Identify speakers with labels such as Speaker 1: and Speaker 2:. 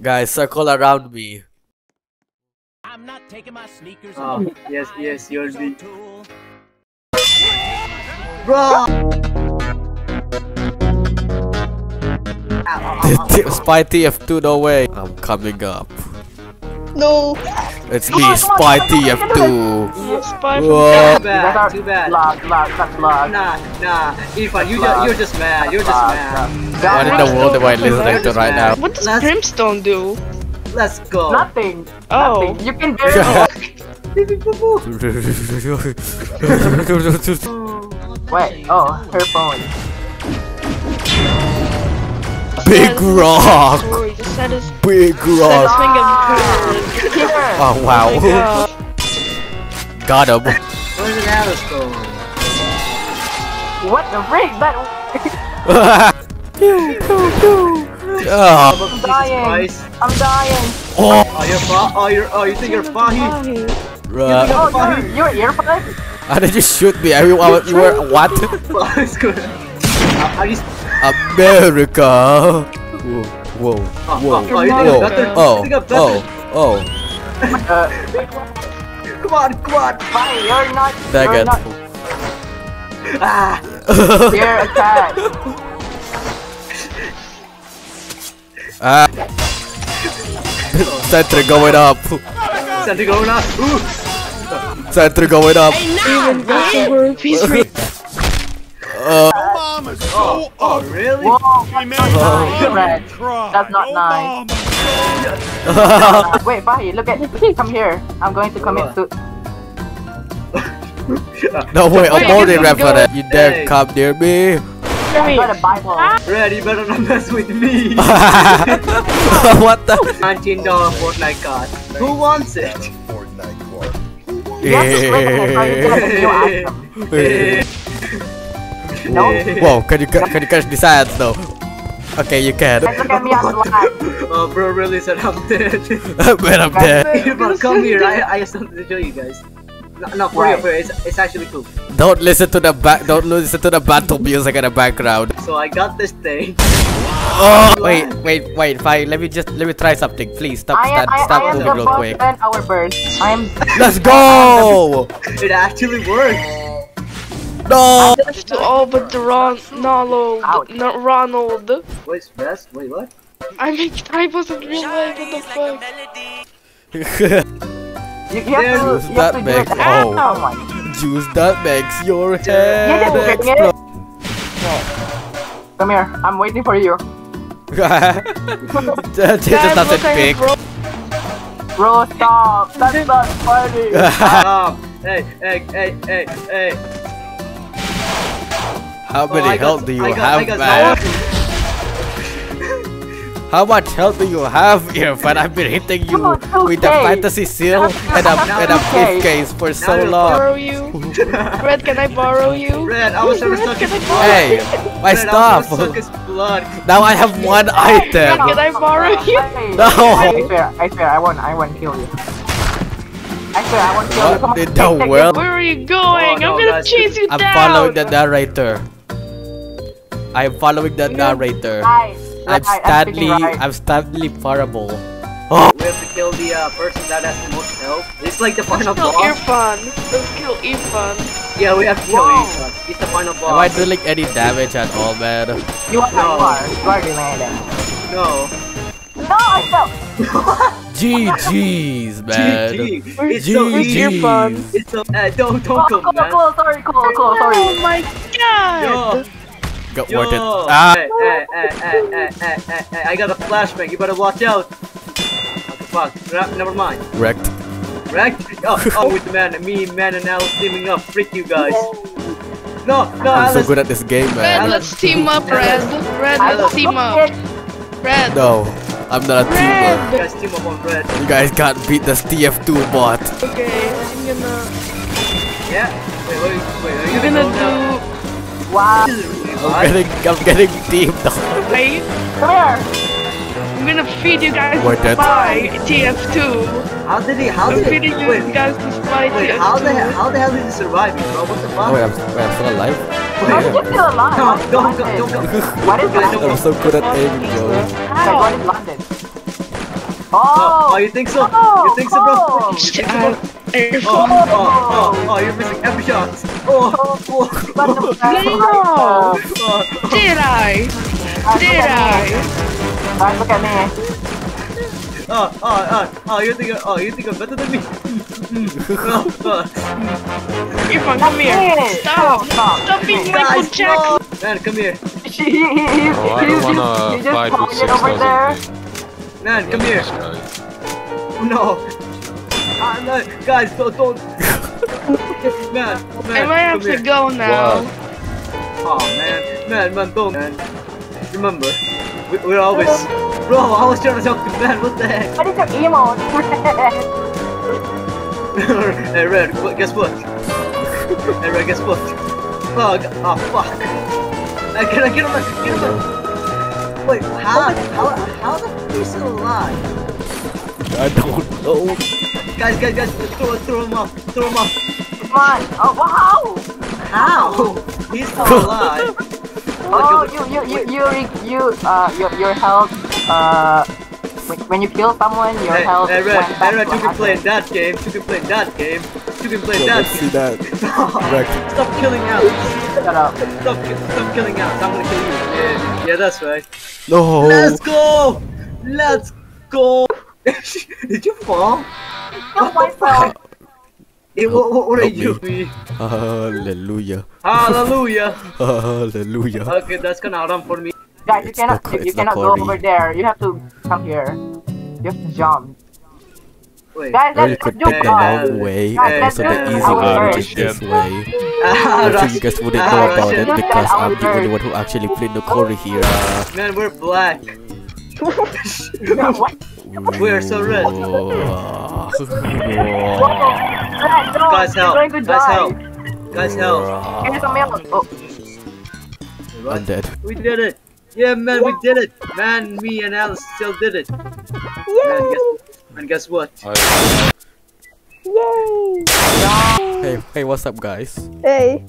Speaker 1: Guys, circle around me.
Speaker 2: I'm not taking my sneakers
Speaker 3: Oh, yes, yes, you're the.
Speaker 2: Tool.
Speaker 3: Bro!
Speaker 1: Spy TF2, no way. I'm coming up.
Speaker 4: No.
Speaker 1: It's me, Spy TF2.
Speaker 4: Spy
Speaker 1: Whoa.
Speaker 3: Too bad, too bad.
Speaker 5: Lag, lag, that's lag.
Speaker 3: Nah, nah. Irfan, you just, you're just mad. You're just mad.
Speaker 1: What in the world am I listening to right now?
Speaker 4: What does
Speaker 3: Let's-
Speaker 4: Brimstone do?
Speaker 3: Let's go.
Speaker 5: Nothing.
Speaker 4: Oh.
Speaker 5: Nothing. You can barely. Wait. Oh, her phone.
Speaker 1: Big rock!
Speaker 4: Sorry, just said his
Speaker 1: Big rock!
Speaker 4: thing of
Speaker 5: Here.
Speaker 1: Oh wow.
Speaker 4: God.
Speaker 1: Got him.
Speaker 3: Where's the Alice go?
Speaker 5: What the frick? That.
Speaker 1: Ah,
Speaker 3: Jesus
Speaker 5: dying.
Speaker 3: Christ.
Speaker 5: I'm dying.
Speaker 1: oh,
Speaker 3: Oh, you're fa- oh, you're oh, you think you're Fahi?
Speaker 1: bruh.
Speaker 5: Oh, you're you're earphone.
Speaker 1: How did you shoot me? I mean, you were what?
Speaker 3: It's good. Are you?
Speaker 1: America. Whoa, whoa,
Speaker 3: Oh,
Speaker 1: whoa,
Speaker 3: oh, you
Speaker 1: whoa.
Speaker 3: I'm better?
Speaker 1: Oh,
Speaker 3: You think I'm better?
Speaker 1: oh, oh.
Speaker 5: Uh,
Speaker 3: Come on, come on.
Speaker 5: fine. You're not.
Speaker 1: Dang
Speaker 5: you're not.
Speaker 3: Ah,
Speaker 5: You're a cat.
Speaker 1: Ah. Sentry going up.
Speaker 3: Sentry going up. Ooh.
Speaker 1: Sentry going up.
Speaker 4: Even got the word peace rate.
Speaker 1: Uh,
Speaker 3: Oh, oh, really?
Speaker 5: Whoa, that's not nice. That's not nice. Wait, Fahi, look at. Come here. I'm going to commit to.
Speaker 1: no way, I'm
Speaker 4: Wait,
Speaker 1: already
Speaker 4: you
Speaker 1: rap for that. You dare
Speaker 3: Hey.
Speaker 1: come near me?
Speaker 5: I got a Bible.
Speaker 3: Red, you better not mess with me.
Speaker 1: what the?
Speaker 3: $19 Fortnite card. Who wants it?
Speaker 5: You have to click on it No.
Speaker 1: Whoa, can you ca- can you catch the science though? Okay, you can.
Speaker 5: Guys, look at me on the lag.
Speaker 3: Oh, bro, really said I'm dead.
Speaker 1: but I'm dead.
Speaker 3: bro, come here. I, I have something to show you guys. No, no for real, for real. It's, it's actually cool.
Speaker 1: Don't listen to the back. Don't listen to the battle music in the background.
Speaker 3: So I got this thing.
Speaker 1: Oh, wait, wait, wait. Fine. Let me just let me try something. Please stop,
Speaker 5: I am,
Speaker 1: stand,
Speaker 5: I,
Speaker 1: stop
Speaker 5: I am
Speaker 1: moving
Speaker 5: the
Speaker 1: real quick.
Speaker 5: and our bird. I am.
Speaker 1: Let's go!
Speaker 3: It actually worked.
Speaker 1: No!
Speaker 4: That's to but the Ron Ronald.
Speaker 5: Ouch.
Speaker 4: Not Ronald.
Speaker 3: Wait, best? Wait, what?
Speaker 4: I mean, I wasn't real life. What the fuck?
Speaker 5: You, you have to,
Speaker 1: There's
Speaker 5: you
Speaker 1: that
Speaker 5: have to do
Speaker 1: oh.
Speaker 5: Oh my.
Speaker 1: Juice that makes your
Speaker 5: Yeah,
Speaker 1: head
Speaker 5: yeah, yeah.
Speaker 1: explode.
Speaker 5: Come here. I'm waiting for you.
Speaker 1: this
Speaker 4: Guys,
Speaker 1: doesn't
Speaker 4: look, I
Speaker 1: pick.
Speaker 5: Bro, stop. That's not funny.
Speaker 3: Um, hey, hey, hey, hey, hey.
Speaker 1: How
Speaker 3: Oh,
Speaker 1: many
Speaker 3: I
Speaker 1: health
Speaker 3: got-
Speaker 1: do you
Speaker 3: I
Speaker 1: have,
Speaker 3: got
Speaker 1: man?
Speaker 3: someone.
Speaker 1: How much health do you have, Irfan? I've been hitting you
Speaker 5: Come on,
Speaker 1: with the fantasy seal and a,
Speaker 5: Now
Speaker 1: and a
Speaker 5: 2K.
Speaker 1: briefcase for so
Speaker 3: you're
Speaker 1: long.
Speaker 4: borrow you. Red, can I borrow you?
Speaker 3: Red, I was trying to suck his blood.
Speaker 1: Hey, my
Speaker 3: Red, I was trying
Speaker 1: stuff!
Speaker 3: suck blood.
Speaker 1: Now I have one
Speaker 4: Red,
Speaker 1: item!
Speaker 4: can I borrow you?
Speaker 1: No.
Speaker 5: I swear, I swear, I won't, I won't kill you. I swear, I won't kill you. Come
Speaker 1: What
Speaker 5: on,
Speaker 1: in the world?
Speaker 4: Where are you oh, going?
Speaker 3: Oh, no,
Speaker 4: I'm gonna chase you
Speaker 1: I'm
Speaker 4: down.
Speaker 1: following the narrator. I'm following the narrator.
Speaker 5: it. Right,
Speaker 1: I'm
Speaker 5: right, I'm
Speaker 1: Stanley.
Speaker 5: right.
Speaker 1: I'm Stanley Parable. Oh,
Speaker 3: We have to kill the uh, person that has the most health. It's like the final
Speaker 4: Let's kill
Speaker 3: boss.
Speaker 4: Irfan. Let's kill Irfan.
Speaker 3: Yeah, we have to kill
Speaker 5: Whoa.
Speaker 3: Ethan. He's the final boss.
Speaker 1: am I
Speaker 3: boss.
Speaker 1: dealing any damage at all, man?
Speaker 5: You are,
Speaker 3: No.
Speaker 5: you are, you are demanding.
Speaker 3: No.
Speaker 5: No, I fell.
Speaker 1: GG's, man.
Speaker 3: GG.
Speaker 4: Where's,
Speaker 3: It's so
Speaker 4: where's
Speaker 3: easy.
Speaker 4: Irfan?
Speaker 3: It's so, uh, don't,
Speaker 5: Oh,
Speaker 3: don't come,
Speaker 5: cool,
Speaker 3: man.
Speaker 5: cool, sorry, cool, cool,
Speaker 4: Oh
Speaker 5: sorry.
Speaker 4: my god!
Speaker 3: Yo,
Speaker 1: Got
Speaker 3: yo.
Speaker 1: worth it. Ah,
Speaker 3: Hey, hey, hey, hey, hey, hey, hey, hey, I got a flashbang. You better watch out. Okay, fuck. Ra- Never mind.
Speaker 1: wrecked.
Speaker 3: Right? Oh, oh, with the man, me, man, and Alice teaming up. Freak you guys. No, no,
Speaker 1: I'm so good at this game,
Speaker 4: Red,
Speaker 1: man.
Speaker 4: let's team up, Red. Red, let's team up. Red.
Speaker 1: No, I'm not a teamer.
Speaker 3: You guys team up on red.
Speaker 1: You guys can't beat this TF2 bot.
Speaker 4: Okay, I'm gonna.
Speaker 3: Yeah? Wait, wait, wait. Are you
Speaker 4: You're gonna do.
Speaker 5: Wow.
Speaker 3: This is really
Speaker 1: I'm getting, I'm getting teamed up.
Speaker 4: Wait.
Speaker 5: Come here.
Speaker 4: I'm gonna feed you guys
Speaker 1: Wait,
Speaker 4: the
Speaker 1: that's-
Speaker 4: spy TF2.
Speaker 3: How did he? How
Speaker 4: I'm
Speaker 3: did
Speaker 4: feeding
Speaker 3: he?
Speaker 4: you
Speaker 3: Wait,
Speaker 4: guys the spy
Speaker 3: wait.
Speaker 4: TF2.
Speaker 3: How the hell? How the hell did he survive, bro? What the
Speaker 1: Oh,
Speaker 3: fuck?
Speaker 1: wait, I'm, wait, I'm still alive?
Speaker 5: How did you still alive?
Speaker 3: No,
Speaker 5: What is
Speaker 3: don't go,
Speaker 5: London?
Speaker 3: don't go.
Speaker 5: What is
Speaker 3: Guys,
Speaker 5: London?
Speaker 1: I'm so good at aiming, bro.
Speaker 5: Like, what is London?
Speaker 3: Oh, oh, oh, you think so? you oh, think so, bro?
Speaker 5: oh.
Speaker 3: You think so, bro?
Speaker 4: Air
Speaker 3: Oh, oh, oh, oh, you're missing every shot. Oh, oh,
Speaker 5: But the
Speaker 3: oh, oh.
Speaker 4: Did I? Did I?
Speaker 5: Guys, look at me.
Speaker 3: Oh, oh, oh, oh, you think, oh, you think I'm better than me? oh, oh.
Speaker 4: Irfan, come here.
Speaker 5: Hey,
Speaker 4: Stop.
Speaker 5: Stop.
Speaker 4: Stop being Michael
Speaker 3: Guys,
Speaker 4: Jackson.
Speaker 3: no. Man, come here.
Speaker 5: He, he, he,
Speaker 6: Oh, I
Speaker 5: he's
Speaker 6: don't wanna
Speaker 5: he's just
Speaker 6: fight with
Speaker 5: over there.
Speaker 6: 6,000.
Speaker 3: Man, come here. No. Ah, no. Guys, don't, don't. Man, man,
Speaker 4: I might have
Speaker 3: come
Speaker 4: to
Speaker 3: here.
Speaker 4: go now.
Speaker 3: Oh, man. Man, man, don't, man. Remember, we, we're always... Bro, I was trying to talk to man, what the heck?
Speaker 5: What is your emote?
Speaker 3: hey, Red, what, guess what? hey, Red, guess what? Oh, g- oh fuck. Uh, can I get him? a- Get him? a- Wait, how? How? How the fuck is he still alive?
Speaker 1: I don't know.
Speaker 3: Guys, guys, guys, throw, throw him off. Throw him off.
Speaker 5: Come on. Oh, wow.
Speaker 3: How? He's still alive.
Speaker 5: Oh, you, you, you, you, you, uh, your, your health, uh, when, when you kill someone, your
Speaker 3: Hey,
Speaker 5: health
Speaker 3: hey, Red,
Speaker 5: went back
Speaker 3: hey, Red, you can play that game. You can play that game. You can play
Speaker 1: Yeah,
Speaker 3: that
Speaker 1: let's see
Speaker 3: game.
Speaker 1: that. Right.
Speaker 3: Stop killing out.
Speaker 5: Shut up.
Speaker 3: Stop, stop killing out. I'm gonna kill you. Yeah, yeah, that's right.
Speaker 1: No.
Speaker 3: Let's go! Let's go! Did you fall?
Speaker 5: Kill myself.
Speaker 3: Hey, what, what, what are
Speaker 1: Help
Speaker 3: you?
Speaker 1: me. Hallelujah.
Speaker 3: Hallelujah!
Speaker 1: Hallelujah.
Speaker 3: Okay, that's gonna run for me.
Speaker 5: Guys, you
Speaker 1: It's
Speaker 5: cannot,
Speaker 1: not-
Speaker 5: you, cannot go
Speaker 1: Cory.
Speaker 5: over there. You have to come here. You have to jump.
Speaker 3: Wait.
Speaker 5: Guys,
Speaker 1: Or you could
Speaker 5: do
Speaker 1: take the long way,
Speaker 5: guys,
Speaker 3: let's
Speaker 1: so
Speaker 3: do
Speaker 1: the easy way, which is this way.
Speaker 3: Ah,
Speaker 1: I'm sure you guys wouldn't
Speaker 3: ah,
Speaker 1: know about it because I'm the only one who actually played the Cory here.
Speaker 3: Man, we're black.
Speaker 5: what?
Speaker 3: We're so red.
Speaker 1: Whoa.
Speaker 3: Guys, help!
Speaker 5: going
Speaker 3: Guys, help! Guys, help!
Speaker 5: Here's a milk. Oh,
Speaker 1: I'm dead.
Speaker 3: We did it! Yeah, man, we did it! Man, me and Alice still did it! Man, guess, man, guess what?
Speaker 6: I-
Speaker 1: Hey, hey, what's up, guys?
Speaker 7: Hey,